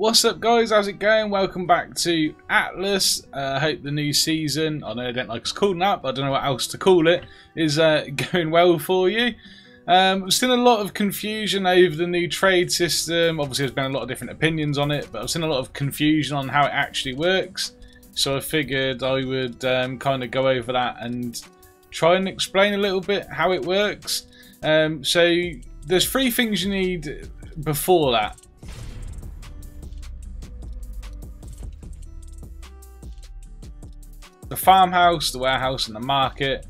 What's up guys, how's it going? Welcome back to Atlas. I uh, hope the new season, I know I don't like us calling that, but I don't know what else to call it, is uh, going well for you. Um, seen a lot of confusion over the new trade system. Obviously there's been a lot of different opinions on it, but I've seen a lot of confusion on how it actually works. So I figured I would um, kind of go over that and try and explain a little bit how it works. Um, so there's three things you need before that. The farmhouse, the warehouse and the market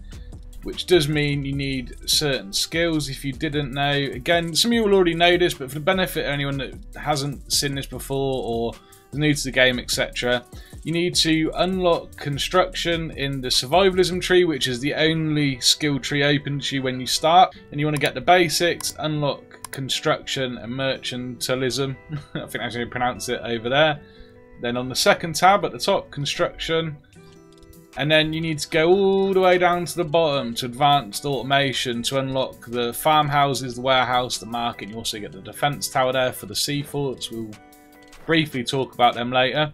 which does mean you need certain skills if you didn't know. Again, some of you will already know this, but for the benefit of anyone that hasn't seen this before or is new to the game, etc., you need to unlock construction in the survivalism tree, which is the only skill tree open to you when you start. And you want to get the basics, unlock construction and mercantilism. I think that's how you pronounce it over there. Then on the second tab at the top, construction. And then you need to go all the way down to the bottom to advanced automation to unlock the farmhouses, the warehouse, the market. You also get the defense tower there for the sea forts. We'll briefly talk about them later.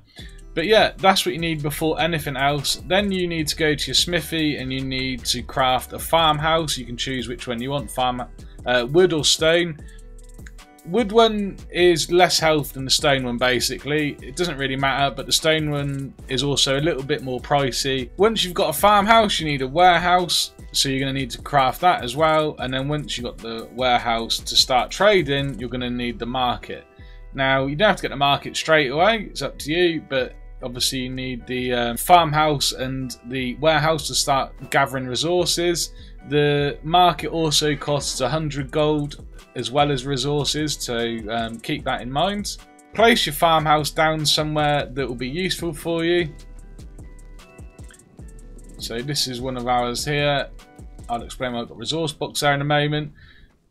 But yeah, that's what you need before anything else. Then you need to go to your smithy and you need to craft a farmhouse. You can choose which one you want, farm, uh, wood or stone. Wood one is less health than the stone one basically. It doesn't really matter, but the stone one is also a little bit more pricey. Once you've got a farmhouse, you need a warehouse. So you're going to need to craft that as well. And then once you've got the warehouse to start trading, you're going to need the market. Now, you don't have to get the market straight away. It's up to you, but obviously you need the um, farmhouse and the warehouse to start gathering resources. The market also costs 100 gold as well as resources, so um, keep that in mind. Place your farmhouse down somewhere that will be useful for you. So this is one of ours here. I'll explain why I've got resource box there in a moment.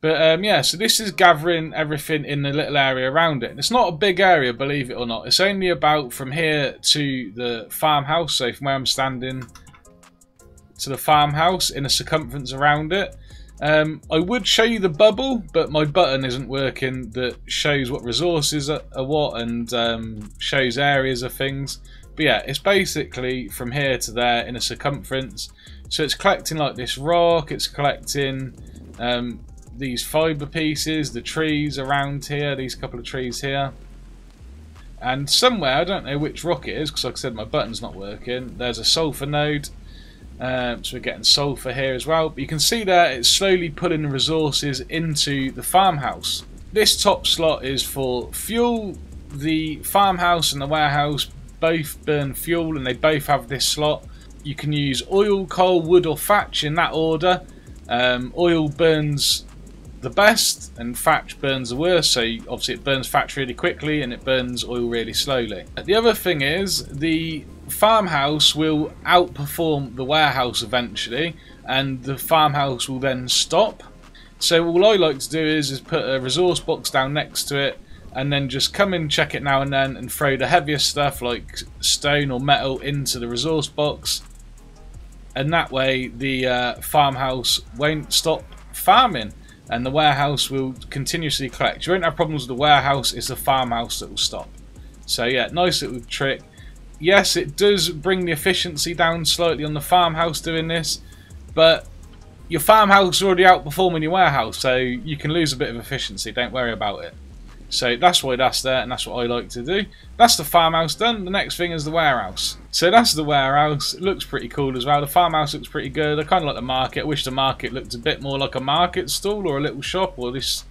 But um, yeah, so this is gathering everything in the little area around it. It's not a big area, believe it or not. It's only about from here to the farmhouse, so from where I'm standing to the farmhouse in a circumference around it. Um, I would show you the bubble, but my button isn't working that shows what resources are, are what and um, shows areas of things. But yeah, it's basically from here to there in a circumference. So it's collecting like this rock, it's collecting um, these fibre pieces, the trees around here, these couple of trees here. And somewhere, I don't know which rock it is, because like I said, my button's not working, there's a sulfur node um, so we're getting sulfur here as well. But you can see there it's slowly pulling resources into the farmhouse. This top slot is for fuel. The farmhouse and the warehouse both burn fuel and they both have this slot. You can use oil, coal, wood or thatch in that order. Um, oil burns the best and thatch burns the worst so obviously it burns thatch really quickly and it burns oil really slowly. The other thing is the farmhouse will outperform the warehouse eventually and the farmhouse will then stop. So all I like to do is, is put a resource box down next to it and then just come in check it now and then and throw the heavier stuff like stone or metal into the resource box and that way the uh, farmhouse won't stop farming and the warehouse will continuously collect. You won't have problems with the warehouse, it's the farmhouse that will stop. So yeah, nice little trick yes, it does bring the efficiency down slightly on the farmhouse doing this, but your farmhouse is already outperforming your warehouse, so you can lose a bit of efficiency. Don't worry about it. So that's why that's there, and that's what I like to do. That's the farmhouse done. The next thing is the warehouse. So that's the warehouse. It looks pretty cool as well. The farmhouse looks pretty good. I kind of like the market. I wish the market looked a bit more like a market stall or a little shop or this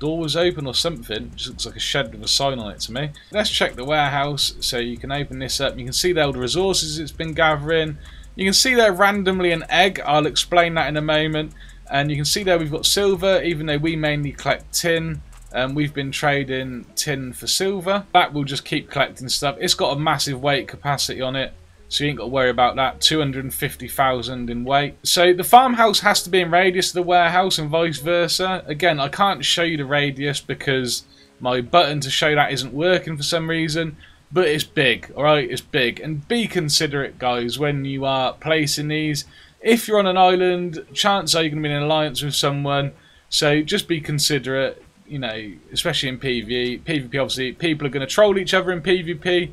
door was open or something. Just looks like a shed with a sign on it to me. Let's check the warehouse. So you can open this up. You can see the resources it's been gathering. You can see there randomly an egg. I'll explain that in a moment. And you can see there we've got silver, even though we mainly collect tin. Um, we've been trading tin for silver. That will just keep collecting stuff. It's got a massive weight capacity on it. So you ain't got to worry about that. 250,000 in weight. So the farmhouse has to be in radius of the warehouse and vice versa. Again, I can't show you the radius because my button to show that isn't working for some reason. But it's big, alright? It's big. And be considerate, guys, when you are placing these. If you're on an island, chances are you're going to be in an alliance with someone. So just be considerate. you know, especially in PvE. PvP, obviously, people are going to troll each other in PvP.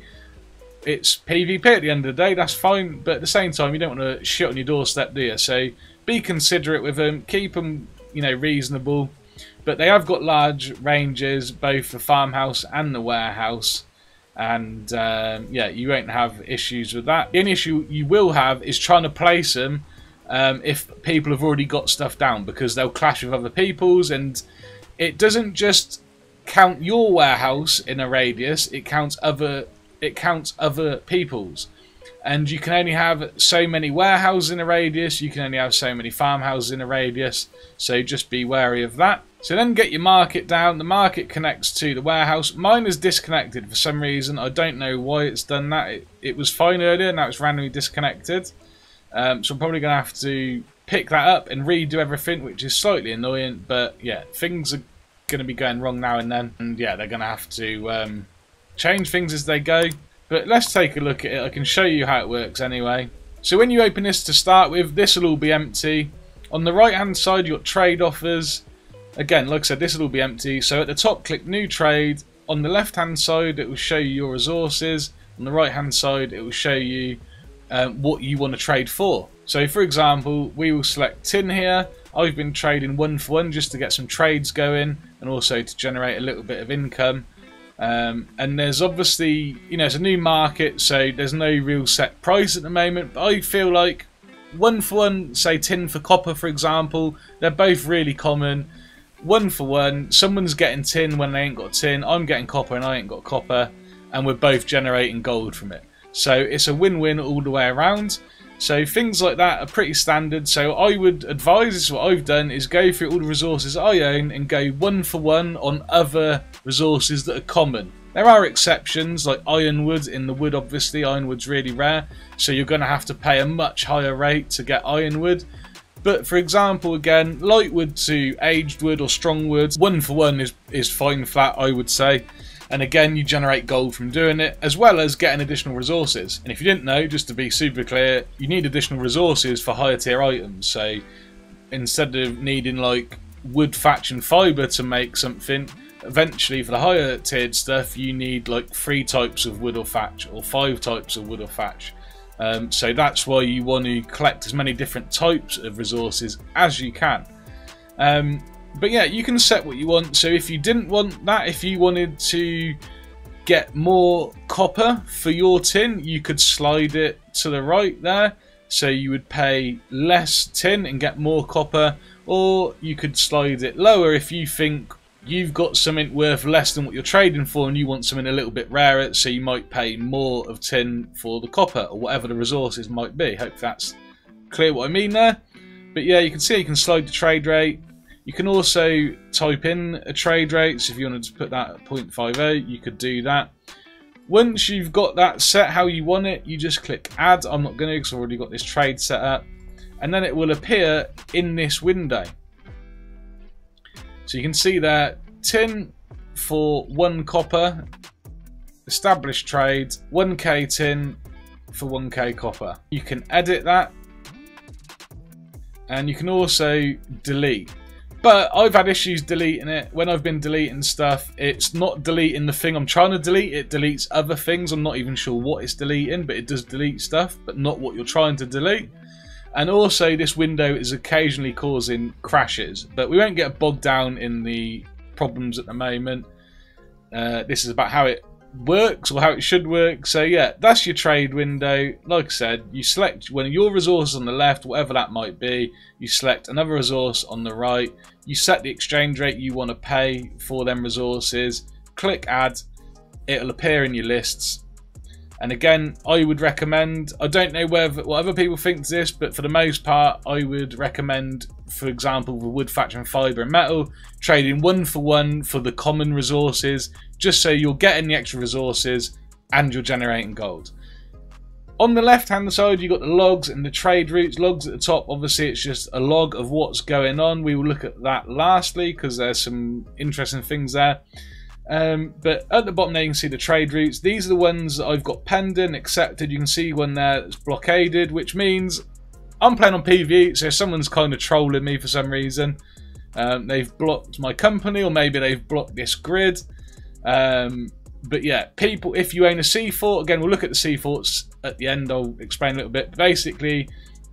It's PvP at the end of the day, that's fine. But at the same time, you don't want to shit on your doorstep, do you? So be considerate with them. Keep them, you know, reasonable. But they have got large ranges, both the farmhouse and the warehouse. And um, yeah, you won't have issues with that. The only issue you will have is trying to place them um, if people have already got stuff down because they'll clash with other people's and it doesn't just count your warehouse in a radius it counts other it counts other people's. And you can only have so many warehouses in a radius you can only have so many farmhouses in a radius so just be wary of that. So then get your market down the market connects to the warehouse. Mine is disconnected for some reason I don't know why it's done that it, it was fine earlier now it's randomly disconnected. Um, so I'm probably going to have to pick that up and redo everything which is slightly annoying but yeah things are going to be going wrong now and then. And yeah they're going to have to um, change things as they go but let's take a look at it. I can show you how it works anyway. So when you open this to start with, this will all be empty. On the right hand side, got trade offers. Again, like I said, this will all be empty. So at the top, click new trade. On the left hand side, it will show you your resources. On the right hand side, it will show you um, what you want to trade for. So for example, we will select tin here. I've been trading one for one just to get some trades going and also to generate a little bit of income. Um, and there's obviously, you know, it's a new market, so there's no real set price at the moment. But I feel like one for one, say tin for copper, for example, they're both really common. One for one, someone's getting tin when they ain't got tin. I'm getting copper and I ain't got copper, and we're both generating gold from it. So it's a win-win all the way around. So things like that are pretty standard. So I would advise, this is what I've done, is go through all the resources I own and go one for one on other resources that are common. There are exceptions, like ironwood in the wood obviously, ironwood's really rare, so you're going to have to pay a much higher rate to get ironwood. But for example, again, lightwood to aged wood or strong wood, one for one is, is fine flat, I would say and again you generate gold from doing it as well as getting additional resources and if you didn't know just to be super clear you need additional resources for higher tier items so instead of needing like wood thatch and fiber to make something eventually for the higher tiered stuff you need like three types of wood or thatch or five types of wood or thatch um, so that's why you want to collect as many different types of resources as you can um, but yeah, you can set what you want. So if you didn't want that, if you wanted to get more copper for your tin, you could slide it to the right there. So you would pay less tin and get more copper. Or you could slide it lower if you think you've got something worth less than what you're trading for and you want something a little bit rarer. So you might pay more of tin for the copper or whatever the resources might be. Hope that's clear what I mean there. But yeah, you can see you can slide the trade rate you can also type in a trade rate, so if you wanted to put that at 0.50, you could do that. Once you've got that set how you want it, you just click add. I'm not going to because I've already got this trade set up. And then it will appear in this window. So you can see there, tin for one copper, established trade, 1k tin for 1k copper. You can edit that and you can also delete. But I've had issues deleting it. When I've been deleting stuff, it's not deleting the thing I'm trying to delete. It deletes other things. I'm not even sure what it's deleting, but it does delete stuff, but not what you're trying to delete. And also, this window is occasionally causing crashes, but we won't get bogged down in the problems at the moment. Uh, this is about how it works or how it should work. So yeah, that's your trade window. Like I said, you select when your resource is on the left, whatever that might be, you select another resource on the right, you set the exchange rate you want to pay for them resources, click add, it'll appear in your lists. And again, I would recommend, I don't know whether what other people think this, but for the most part, I would recommend, for example, the wood, thatch and fibre and metal, trading one for one for the common resources just so you're getting the extra resources and you're generating gold. On the left hand side, you've got the logs and the trade routes. Logs at the top, obviously, it's just a log of what's going on. We will look at that lastly because there's some interesting things there. Um, but at the bottom there, you can see the trade routes. These are the ones that I've got pending, accepted. You can see one there that's blockaded, which means I'm playing on PvE, so someone's kind of trolling me for some reason. Um, they've blocked my company, or maybe they've blocked this grid. Um, but yeah, people, if you own a seafort, again, we'll look at the seaforts at the end. I'll explain a little bit. But basically,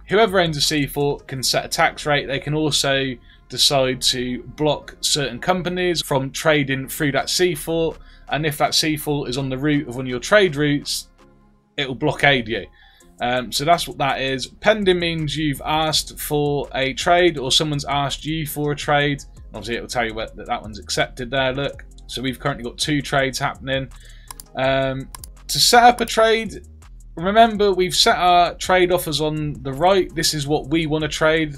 whoever owns a seafort can set a tax rate. They can also decide to block certain companies from trading through that seafort. And if that seafort is on the route of one of your trade routes, it will blockade you. Um, so that's what that is. Pending means you've asked for a trade or someone's asked you for a trade. Obviously, it will tell you that that one's accepted there. Look, so we've currently got two trades happening. Um, to set up a trade, remember we've set our trade offers on the right. This is what we want to trade.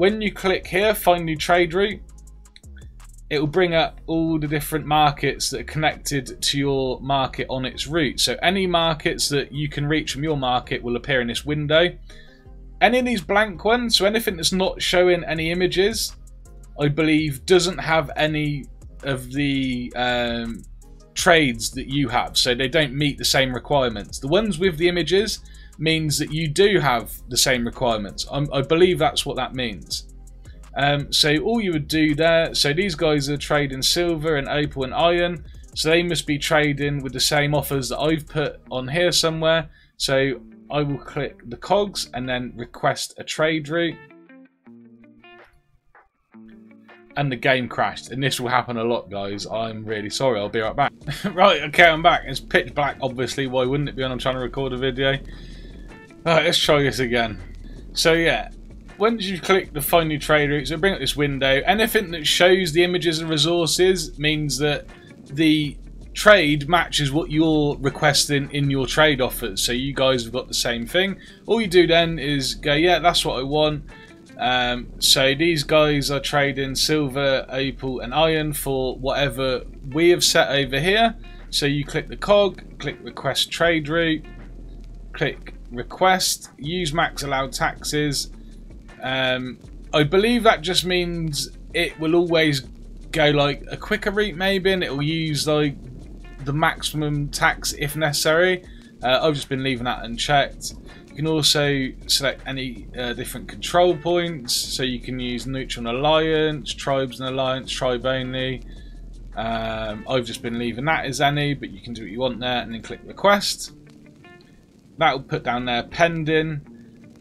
When you click here, find new trade route, it will bring up all the different markets that are connected to your market on its route. So any markets that you can reach from your market will appear in this window. Any of these blank ones, so anything that's not showing any images, I believe doesn't have any of the um, trades that you have. So they don't meet the same requirements. The ones with the images means that you do have the same requirements. I'm, i believe that's what that means. Um, so all you would do there, so these guys are trading silver and opal and iron. So they must be trading with the same offers that I've put on here somewhere. So I will click the cogs and then request a trade route. And the game crashed. And this will happen a lot, guys. I'm really sorry. I'll be right back. right, okay, I'm back. It's pitch black, obviously. Why wouldn't it be when I'm trying to record a video? Alright, let's try this again. So yeah, once you click the find new trade routes, it'll bring up this window. Anything that shows the images and resources means that the trade matches what you're requesting in your trade offers. So you guys have got the same thing. All you do then is go, yeah, that's what I want. Um, so these guys are trading silver, opal and iron for whatever we have set over here. So you click the cog, click request trade route, click request, use max allowed taxes, um, I believe that just means it will always go like a quicker route maybe and it will use like the maximum tax if necessary. Uh, I've just been leaving that unchecked. You can also select any uh, different control points, so you can use neutral and alliance, tribes and alliance, tribe only. Um, I've just been leaving that as any, but you can do what you want there and then click request. That will put down there pending.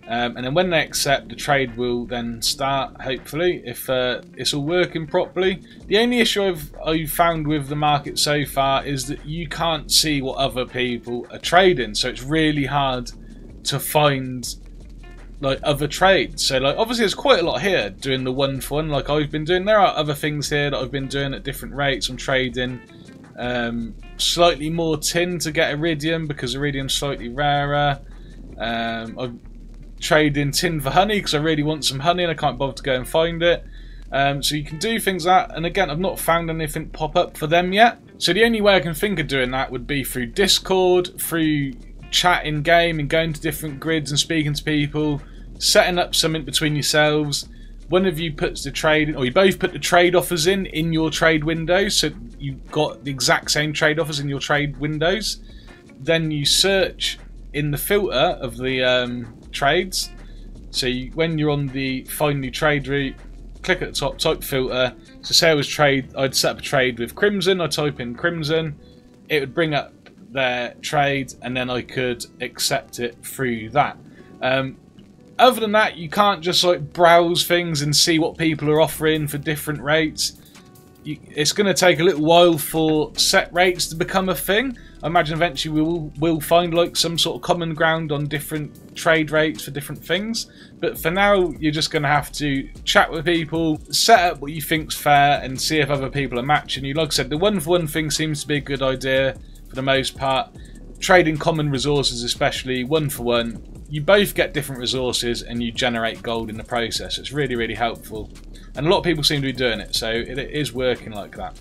Um, and then when they accept, the trade will then start, hopefully, if uh, it's all working properly. The only issue I've, I've found with the market so far is that you can't see what other people are trading. So it's really hard to find like other trades. So like obviously there's quite a lot here doing the one for one like I've been doing. There are other things here that I've been doing at different rates. I'm trading um, slightly more tin to get iridium because iridium's slightly rarer. Um, I've trading tin for honey because I really want some honey and I can't bother to go and find it. Um, so you can do things like that. And again, I've not found anything pop up for them yet. So the only way I can think of doing that would be through Discord, through chat in game and going to different grids and speaking to people, setting up something between yourselves. One of you puts the trade, or you both put the trade offers in in your trade window, so you've got the exact same trade offers in your trade windows. Then you search in the filter of the um, trades. So you, when you're on the find new trade route, click at the top, type filter. So say I was trade, I'd set up a trade with Crimson. I type in Crimson, it would bring up their trade, and then I could accept it through that. Um, other than that, you can't just like browse things and see what people are offering for different rates. You, it's going to take a little while for set rates to become a thing. I imagine eventually we will will find like some sort of common ground on different trade rates for different things. But for now, you're just going to have to chat with people, set up what you think's fair, and see if other people are matching you. Like I said, the one-for-one -one thing seems to be a good idea for the most part. Trading common resources, especially one-for-one, you both get different resources and you generate gold in the process. It's really, really helpful. And a lot of people seem to be doing it, so it is working like that.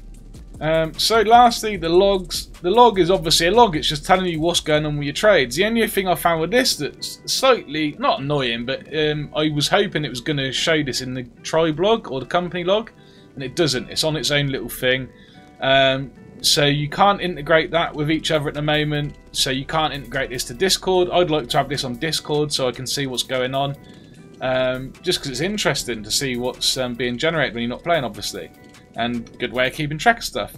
Um, so lastly, the logs. The log is obviously a log. It's just telling you what's going on with your trades. The only thing I found with this that's slightly, not annoying, but um, I was hoping it was going to show this in the tribe log or the company log, and it doesn't. It's on its own little thing. Um, so you can't integrate that with each other at the moment. So you can't integrate this to Discord. I'd like to have this on Discord so I can see what's going on. Um, just because it's interesting to see what's um, being generated when you're not playing, obviously. And good way of keeping track of stuff.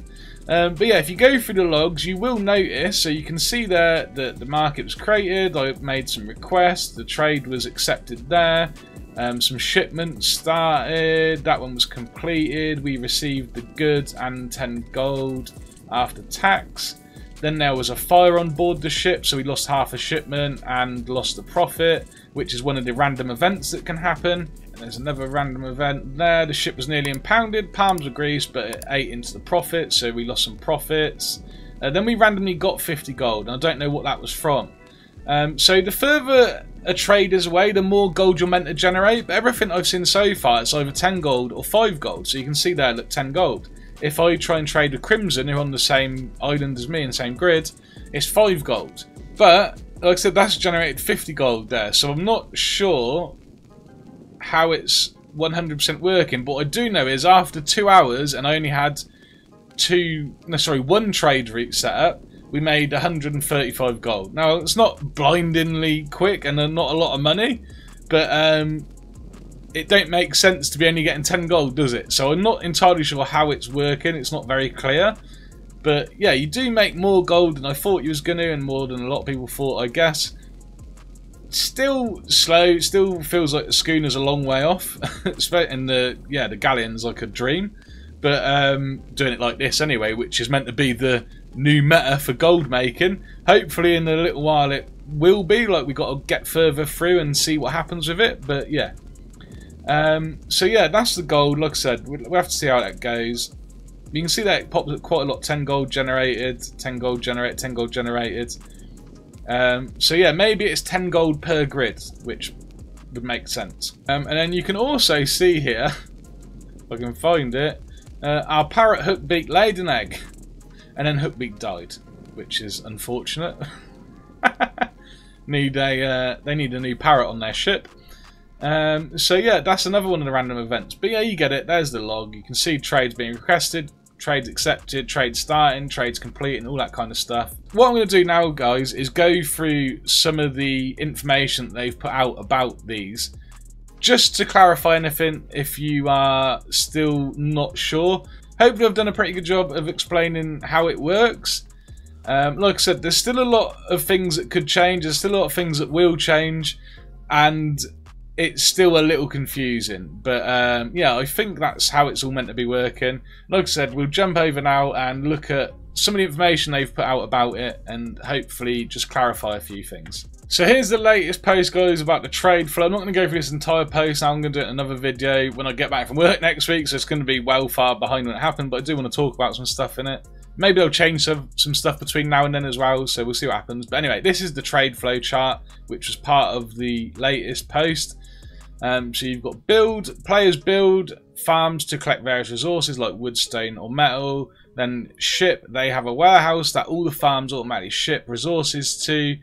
Um, but yeah, if you go through the logs, you will notice, so you can see there that the market was created, I made some requests, the trade was accepted there, um, some shipments started, that one was completed, we received the goods and 10 gold after tax. Then there was a fire on board the ship, so we lost half a shipment and lost the profit, which is one of the random events that can happen. And there's another random event there. The ship was nearly impounded, palms were greased, but it ate into the profit, so we lost some profits. Uh, then we randomly got 50 gold, and I don't know what that was from. Um, so the further a trade is away, the more gold you're meant to generate. But everything I've seen so far, it's either 10 gold or 5 gold. So you can see there, look, 10 gold. If I try and trade with Crimson, who are on the same island as me and same grid, it's 5 gold. But, like I said, that's generated 50 gold there, so I'm not sure how it's 100% working. But I do know is after 2 hours, and I only had two, no sorry, one trade route set up, we made 135 gold. Now, it's not blindingly quick and not a lot of money, but um, it don't make sense to be only getting 10 gold, does it? So I'm not entirely sure how it's working. It's not very clear. But yeah, you do make more gold than I thought you was going to and more than a lot of people thought, I guess. Still slow, still feels like the schooner's a long way off. and the, yeah, the galleon's like a dream. But um, doing it like this anyway, which is meant to be the new meta for gold making. Hopefully in a little while it will be, like we got to get further through and see what happens with it. But yeah, um, so yeah, that's the gold. Like I said, we have to see how that goes. You can see that it pops up quite a lot. 10 gold generated, 10 gold generated, 10 gold generated. Um, so yeah, maybe it's 10 gold per grid, which would make sense. Um, and then you can also see here, if I can find it, uh, our parrot hookbeak laid an egg. And then hookbeak died, which is unfortunate. need a, uh, they need a new parrot on their ship. Um, so yeah, that's another one of the random events. But yeah, you get it. There's the log. You can see trades being requested, trades accepted, trades starting, trades complete, and all that kind of stuff. What I'm going to do now, guys, is go through some of the information they've put out about these. Just to clarify anything, if you are still not sure. Hopefully I've done a pretty good job of explaining how it works. Um, like I said, there's still a lot of things that could change. There's still a lot of things that will change. And it's still a little confusing. But um, yeah, I think that's how it's all meant to be working. Like I said, we'll jump over now and look at some of the information they've put out about it and hopefully just clarify a few things. So here's the latest post, guys, about the trade flow. I'm not going to go through this entire post. Now I'm going to do another video when I get back from work next week, so it's going to be well far behind when it happened, but I do want to talk about some stuff in it. Maybe they'll change some, some stuff between now and then as well, so we'll see what happens. But anyway, this is the trade flow chart, which was part of the latest post. Um, so you've got build, players build farms to collect various resources like wood, stone or metal. Then ship, they have a warehouse that all the farms automatically ship resources to.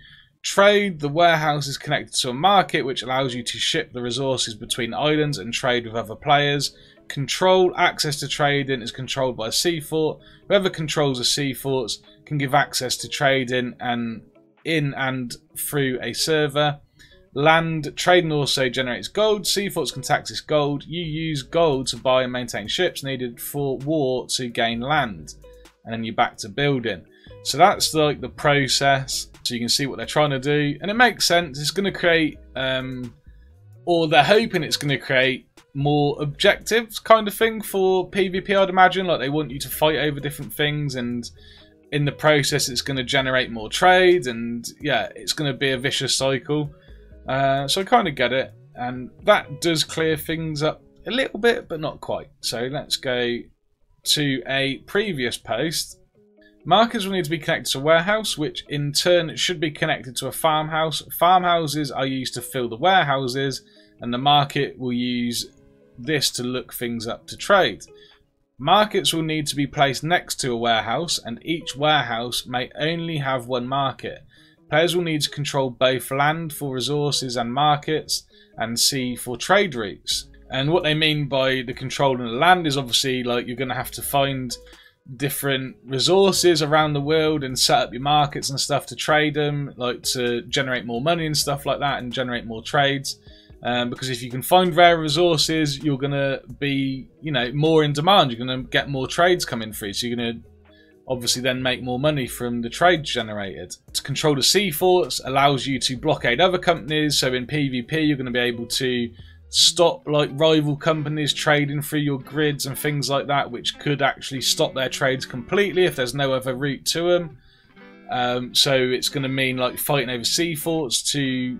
Trade, the warehouse is connected to a market which allows you to ship the resources between islands and trade with other players. Control, access to trading is controlled by a seafort. Whoever controls a seafort can give access to trading and in and through a server. Land trading also generates gold. Seaforts can tax this gold. You use gold to buy and maintain ships needed for war to gain land. And then you're back to building. So that's like the process. So you can see what they're trying to do. And it makes sense. It's going to create, um, or they're hoping it's going to create more objectives kind of thing for PvP, I'd imagine. Like they want you to fight over different things and in the process it's going to generate more trade and yeah, it's going to be a vicious cycle. Uh, so I kind of get it, and that does clear things up a little bit, but not quite. So let's go to a previous post. Markers will need to be connected to a warehouse, which in turn should be connected to a farmhouse. Farmhouses are used to fill the warehouses, and the market will use this to look things up to trade. Markets will need to be placed next to a warehouse, and each warehouse may only have one market. Players will need to control both land for resources and markets, and sea for trade routes. And what they mean by the controlling the land is obviously like you're going to have to find different resources around the world and set up your markets and stuff to trade them, like to generate more money and stuff like that, and generate more trades. Um, because if you can find rare resources, you're going to be, you know, more in demand. You're going to get more trades coming through. So you're going to obviously then make more money from the trades generated. To control the sea forts allows you to blockade other companies. So in PvP, you're going to be able to stop like rival companies trading through your grids and things like that, which could actually stop their trades completely if there's no other route to them. Um, so it's going to mean like fighting over sea forts to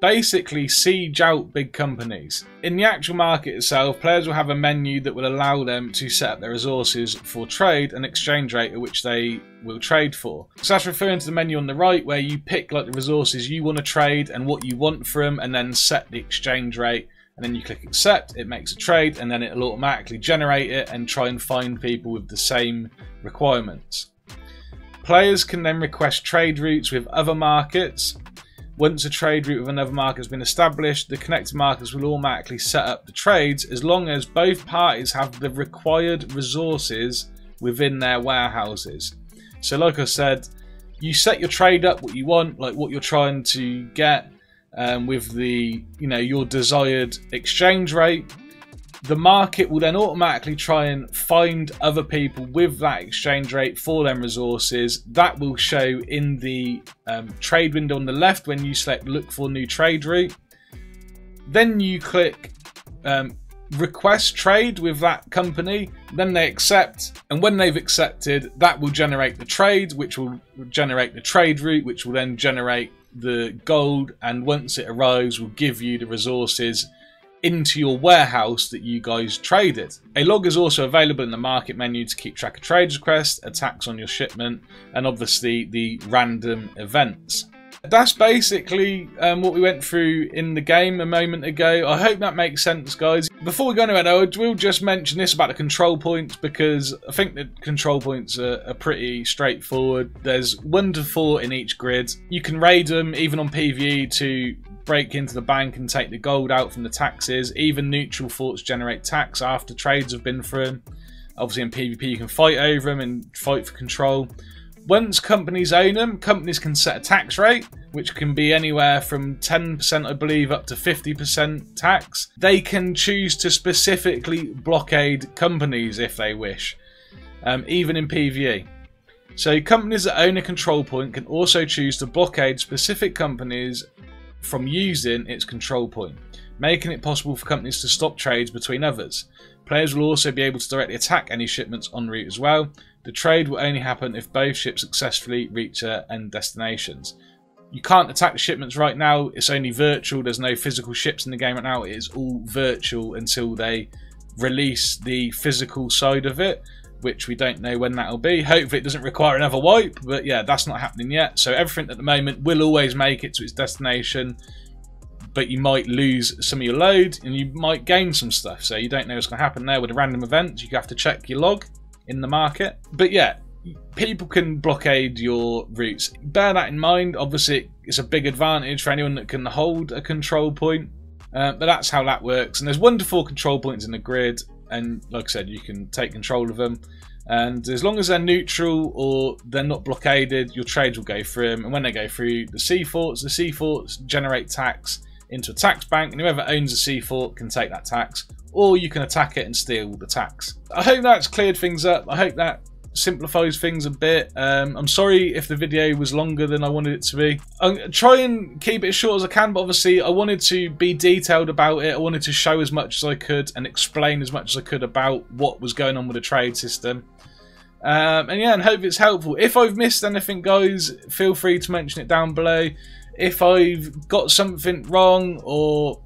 basically siege out big companies. In the actual market itself, players will have a menu that will allow them to set up their resources for trade and exchange rate at which they will trade for. So that's referring to the menu on the right where you pick like the resources you want to trade and what you want for them and then set the exchange rate and then you click accept, it makes a trade and then it'll automatically generate it and try and find people with the same requirements. Players can then request trade routes with other markets. Once a trade route with another market has been established, the connected markets will automatically set up the trades as long as both parties have the required resources within their warehouses. So like I said, you set your trade up what you want, like what you're trying to get um, with the, you know, your desired exchange rate the market will then automatically try and find other people with that exchange rate for them resources. That will show in the um, trade window on the left when you select look for new trade route. Then you click um, request trade with that company. Then they accept. And when they've accepted, that will generate the trade, which will generate the trade route, which will then generate the gold. And once it arrives, will give you the resources into your warehouse that you guys traded. A log is also available in the market menu to keep track of trade requests, attacks on your shipment, and obviously the random events. That's basically um, what we went through in the game a moment ago. I hope that makes sense, guys. Before we go anywhere, though, I will just mention this about the control points because I think the control points are, are pretty straightforward. There's one to four in each grid. You can raid them even on PvE to break into the bank and take the gold out from the taxes. Even neutral forts generate tax after trades have been through. Obviously in PvP you can fight over them and fight for control. Once companies own them, companies can set a tax rate, which can be anywhere from 10% I believe up to 50% tax. They can choose to specifically blockade companies if they wish, um, even in PvE. So companies that own a control point can also choose to blockade specific companies from using its control point, making it possible for companies to stop trades between others. Players will also be able to directly attack any shipments en route as well. The trade will only happen if both ships successfully reach their end destinations. You can't attack the shipments right now, it's only virtual, there's no physical ships in the game right now, it is all virtual until they release the physical side of it which we don't know when that'll be. Hopefully it doesn't require another wipe, but yeah, that's not happening yet. So everything at the moment will always make it to its destination, but you might lose some of your load and you might gain some stuff. So you don't know what's going to happen there with a random event. You have to check your log in the market. But yeah, people can blockade your routes. Bear that in mind. Obviously, it's a big advantage for anyone that can hold a control point. Uh, but that's how that works. And there's wonderful control points in the grid and like I said, you can take control of them. And as long as they're neutral or they're not blockaded, your trades will go through them. And when they go through the sea forts, the sea forts generate tax into a tax bank, and whoever owns a sea fort can take that tax, or you can attack it and steal the tax. I hope that's cleared things up. I hope that simplifies things a bit. Um, I'm sorry if the video was longer than I wanted it to be. I'll try and keep it as short as I can, but obviously I wanted to be detailed about it. I wanted to show as much as I could and explain as much as I could about what was going on with the trade system. Um, and yeah, and hope it's helpful. If I've missed anything, guys, feel free to mention it down below. If I've got something wrong or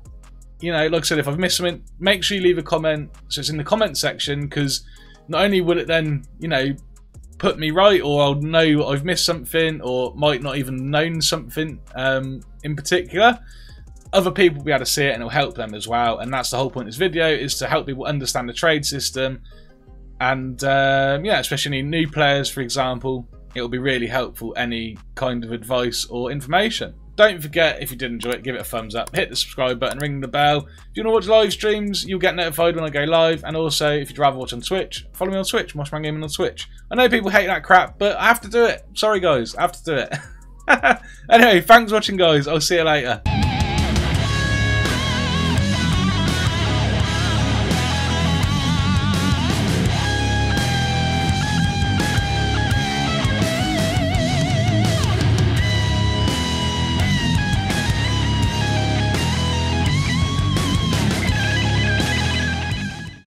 you know, like I said, if I've missed something, make sure you leave a comment. So it's in the comment section because not only will it then, you know, put me right or I'll know I've missed something or might not even known something um, in particular, other people will be able to see it and it'll help them as well. And that's the whole point of this video is to help people understand the trade system. And um, yeah, especially new players, for example, it will be really helpful any kind of advice or information. Don't forget, if you did enjoy it, give it a thumbs up, hit the subscribe button, ring the bell. If you want to watch live streams, you'll get notified when I go live. And also, if you'd rather watch on Twitch, follow me on Twitch, Moshman Gaming on Twitch. I know people hate that crap, but I have to do it. Sorry, guys, I have to do it. anyway, thanks for watching, guys. I'll see you later.